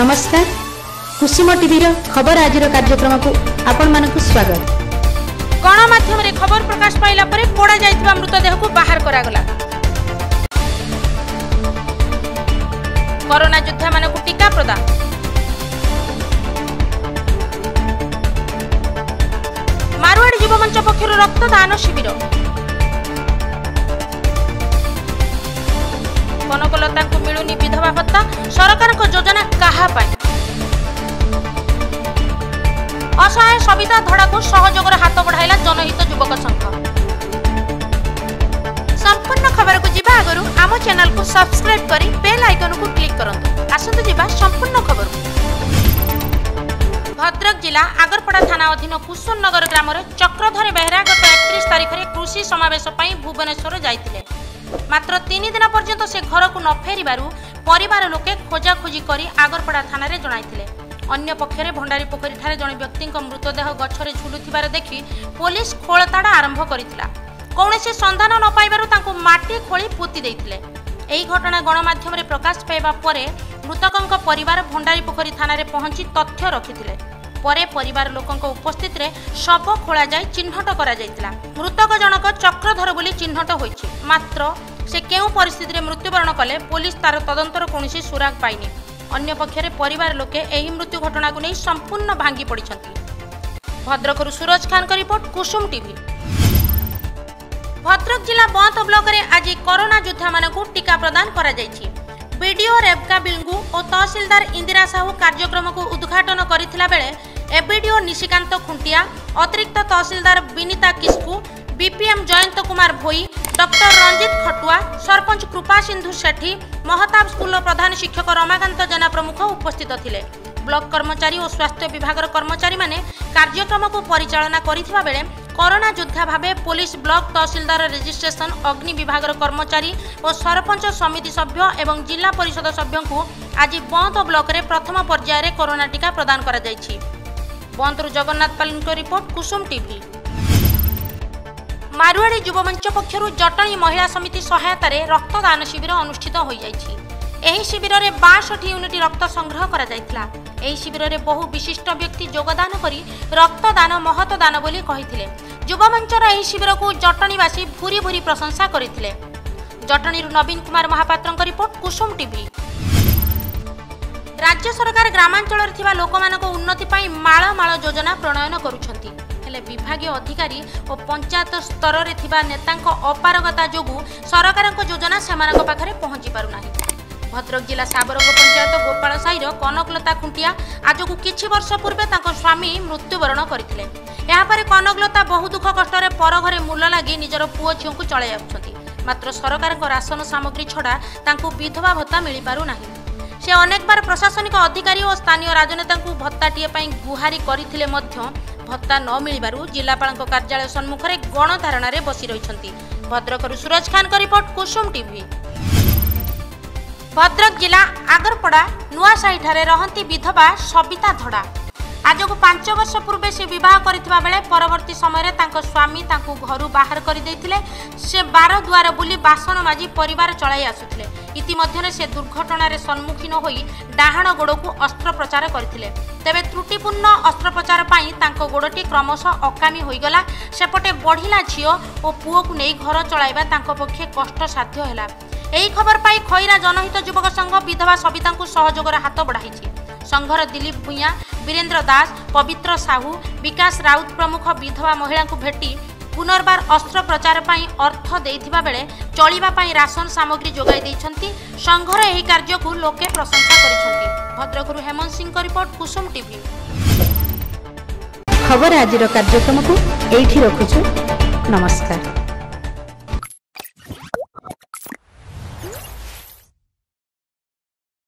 ନମସ୍କାର କୁସୁମ ଟିଭିର ଖବର ଆଜିର କାର୍ଯ୍ୟକ୍ରମକୁ ଆପଣମାନଙ୍କୁ ସ୍ୱାଗତ ଗଣମାଧ୍ୟମରେ ଖବର ପ୍ରକାଶ ପାଇଲା ପରେ ପୋଡ଼ା ଯାଇଥିବା ମୃତଦେହକୁ ବାହାର କରାଗଲା କରୋନା ଯୋଦ୍ଧାମାନଙ୍କୁ ଟିକା ପ୍ରଦାନ ମାରୱାଡ଼ି ଯୁବମଞ୍ଚ ପକ୍ଷରୁ ରକ୍ତଦାନ ଶିବିର କନକଲତାଙ୍କୁ ମିଳୁନି ବିଧବା ଭତ୍ତା ସରକାରଙ୍କ ଯୋଜନା କାହା ପାଇଁ ଅସହାୟ ସବିତା ଧଡ଼ାକୁ ସହଯୋଗର ହାତ ବଢ଼ାଇଲା ଜନହିତ ଯୁବକ ସଂଘ ସମ୍ପୂର୍ଣ୍ଣ ଖବରକୁ ଯିବା ଆଗରୁ ଆମ ଚ୍ୟାନେଲକୁ ସବସ୍କ୍ରାଇବ୍ କରି ବେଲ୍ ଆଇକନକୁ କ୍ଲିକ୍ କରନ୍ତୁ ভদ্রক জেলা আগরপড়া থানা অধীন কুসুনগর গ্রামের চক্রধর বেহরা গত একত্রিশ তারিখে কৃষি সমাবেশ পাই ভুবনেশ্বর যাই মাত্র তিন দিন পর্যন্ত সে ঘরক নফেরবার পরিবার লোকে খোঁজাখোঁজি করে আগরপড়া থানার জনাই অন্য পক্ষে ভণ্ডারী পোখরীঠার জন ব্যক্তি মৃতদেহ গছরে ঝুলুবার দেখি পুলিশ খোলতাড়া আরম্ভ করেছিল কৌশি সন্ধান নপাইবার তাঁকু মাটি খোলি পোতি দিয়ে এই ঘটনা গণমাধ্যমে প্রকাশ পাইবা পরে মৃতকঙ্ পরিবার ভণ্ডারীপোখরী থানায় পৌঁছি তথ্য রক্ষিলে ପରେ ପରିବାର ଲୋକଙ୍କ ଉପସ୍ଥିତିରେ ଶବ ଖୋଳାଯାଇ ଚିହ୍ନଟ କରାଯାଇଥିଲା ମୃତକ ଜଣକ ଚକ୍ରଧର ବୋଲି ଚିହ୍ନଟ ହୋଇଛି ମାତ୍ର ସେ କେଉଁ ପରିସ୍ଥିତିରେ ମୃତ୍ୟୁବରଣ କଲେ ପୋଲିସ ତାର ତଦନ୍ତର କୌଣସି ସୁରାଗ ପାଇନି ଅନ୍ୟପକ୍ଷରେ ପରିବାର ଲୋକେ ଏହି ମୃତ୍ୟୁ ଘଟଣାକୁ ନେଇ ସମ୍ପୂର୍ଣ୍ଣ ଭାଙ୍ଗି ପଡ଼ିଛନ୍ତି ଭଦ୍ରକରୁ ସୁରଜ ଖାନଙ୍କ ରିପୋର୍ଟ କୁସୁମ ଟିଭି ଭଦ୍ରକ ଜିଲ୍ଲା ବନ୍ତ ବ୍ଲକରେ ଆଜି କରୋନା ଯୋଦ୍ଧାମାନଙ୍କୁ ଟିକା ପ୍ରଦାନ କରାଯାଇଛି ବିଡିଓ ରେବକା ବିଙ୍ଗୁ ଓ ତହସିଲଦାର ଇନ୍ଦିରା ସାହୁ କାର୍ଯ୍ୟକ୍ରମକୁ ଉଦ୍ଘାଟନ କରିଥିଲା ବେଳେ ଏବିଡିଓ ନିଶିକାନ୍ତ ଖୁଣ୍ଟିଆ ଅତିରିକ୍ତ ତହସିଲଦାର ବିନିତା କିସ୍କୁ ବିପିଏମ୍ ଜୟନ୍ତ କୁମାର ଭୋଇ ଡକ୍ଟର ରଞ୍ଜିତ ଖଟୁଆ ସରପଞ୍ଚ କୃପା ସିନ୍ଧୁ ସେଠୀ ମହତାବ ସ୍କୁଲର ପ୍ରଧାନ ଶିକ୍ଷକ ରମାକାନ୍ତ ଜେନା ପ୍ରମୁଖ ଉପସ୍ଥିତ ଥିଲେ ବ୍ଲକ କର୍ମଚାରୀ ଓ ସ୍ୱାସ୍ଥ୍ୟ ବିଭାଗର କର୍ମଚାରୀମାନେ କାର୍ଯ୍ୟକ୍ରମକୁ ପରିଚାଳନା କରିଥିବା ବେଳେ କରୋନା ଯୋଦ୍ଧା ଭାବେ ପୋଲିସ ବ୍ଲକ ତହସିଲଦାର ରେଜିଷ୍ଟ୍ରେସନ ଅଗ୍ନି ବିଭାଗର କର୍ମଚାରୀ ଓ ସରପଞ୍ଚ ସମିତି ସଭ୍ୟ ଏବଂ ଜିଲ୍ଲା ପରିଷଦ ସଭ୍ୟଙ୍କୁ ଆଜି ବନ୍ଦ ବ୍ଲକରେ ପ୍ରଥମ ପର୍ଯ୍ୟାୟରେ କରୋନା ଟିକା ପ୍ରଦାନ କରାଯାଇଛି ବନ୍ଦରୁ ଜଗନ୍ନାଥ ପାଲିଙ୍କ ରିପୋର୍ଟ କୁସୁମ ଟିଭି ମାରୁଆଡ଼ି ଯୁବମଞ୍ଚ ପକ୍ଷରୁ ଜଟଣୀ ମହିଳା ସମିତି ସହାୟତାରେ ରକ୍ତଦାନ ଶିବିର ଅନୁଷ୍ଠିତ ହୋଇଯାଇଛି ଏହି ଶିବିରରେ ବାଷଠି ୟୁନିଟ୍ ରକ୍ତ ସଂଗ୍ରହ କରାଯାଇଥିଲା ଏହି ଶିବିରରେ ବହୁ ବିଶିଷ୍ଟ ବ୍ୟକ୍ତି ଯୋଗଦାନ କରି ରକ୍ତଦାନ ମହତଦାନ ବୋଲି କହିଥିଲେ ଯୁବମଞ୍ଚର ଏହି ଶିବିରକୁ ଜଟଣୀବାସୀ ଭୁରି ଭୁରି ପ୍ରଶଂସା କରିଥିଲେ ଜଟଣୀରୁ ନବୀନ କୁମାର ମହାପାତ୍ରଙ୍କ ରିପୋର୍ଟ କୁସୁମ ଟିଭି ରାଜ୍ୟ ସରକାର ଗ୍ରାମାଞ୍ଚଳରେ ଥିବା ଲୋକମାନଙ୍କ ଉନ୍ନତି ପାଇଁ ମାଳ ମାଳ ଯୋଜନା ପ୍ରଣୟନ କରୁଛନ୍ତି ହେଲେ ବିଭାଗୀୟ ଅଧିକାରୀ ଓ ପଞ୍ଚାୟତ ସ୍ତରରେ ଥିବା ନେତାଙ୍କ ଅପାରଗତା ଯୋଗୁଁ ସରକାରଙ୍କ ଯୋଜନା ସେମାନଙ୍କ ପାଖରେ ପହଞ୍ଚି ପାରୁନାହିଁ ভদ্রক জেলা সাবরঙ্গ পঞ্চায়েত গোপাল সাহি কনকলতা খুঁটিয়া আজকু কিছু বর্ষ পূর্বে তাঁর স্বামী মৃত্যুবরণ করে এপরে কনকলতা বহু দুঃখ কষ্টরে পরঘরে মূল লাগি নিজের পুয় ঝিউকে চলাই আসুচার মাত্র সরকারଙ୍କ রাশন সামগ্রী ছড়া তাঁকু বিধবা ভত্তা মিপার না সে অনেকবার প্রশাসনিক অধিকারী ও স্থানীয় রাজনেতাঙ্কু ভত্তাটিয়ে পাই গুহারি করে ভত্তা ন মিবার জেলাপাল কার্যালয় সম্মুখে গণধারণার বসি রয়েছেন ভদ্রকর সুরজ খান রিপোর্ট কুসুম টিভি ভদ্রক জেলা আগরপড়া নুয়াশাহী ঠারে রহতি বিধবা সবিতা ধড়া আজকু পাঁচ বর্ষ পূর্বে সে বিবাহ করিথিবা বেড়ে পরবর্তী সময়ে তাঁর স্বামী তাঙ্কু ঘর বাহার করে দেইথিলে সে বার দুয়ার বুলি বাসন মাজি পরিবার চলাই আসুলে ইতিমধ্যে সে দুর্ঘটনার সম্মুখীন হয়ে ডাহাণ গোড়ক অস্ত্রোপচার করে তবে ত্রুটিপূর্ণ অস্ত্রোপচার পাই তাঙ্ক গোড়টি ক্রমশ অকামি হয়েগলা সেপটে বড়িলা ঝিও ও পুয়কু নেই ঘর চলাইবা তাঙ্ক পক্ষে কষ্টসাধ্য হল এই খবর পাই খৈরা জনহিত যুবক সংঘ বিধবা সবিতা সহযোগের হাত বড়াইছে সংঘর দিলীপ ভূঁয়া বীরেন্দ্র দাস পবিত্র সাহু বিকাশ রাউত প্রমুখ বিধবা মহিলা ভেটি পুনর্বার অস্ত্রোপচার অর্থ দিয়ে বেড়ে চলিবা রাসন সামগ্রী যোগাই দিয়েছেন সংঘর এই কার্যক লোকে প্রশংসা করেছেন ভদ্রকর হেমন্ত সিং রিপোর্ট কুসুম টিভি খবর আজ কার্যক্রম এইটি রখুছু নমস্কার